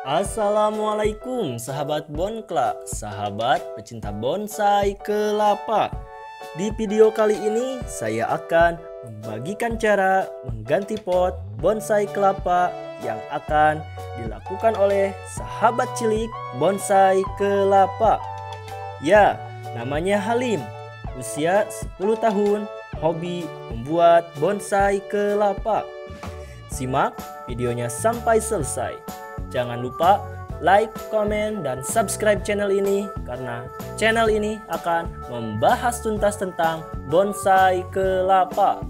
Assalamualaikum sahabat Bonkla, sahabat pecinta bonsai kelapa. Di video kali ini saya akan membagikan cara mengganti pot bonsai kelapa yang akan dilakukan oleh sahabat cilik bonsai kelapa. Ya, namanya Halim. Usia 10 tahun, hobi membuat bonsai kelapa. Simak videonya sampai selesai. Jangan lupa like, komen, dan subscribe channel ini karena channel ini akan membahas tuntas tentang bonsai kelapa.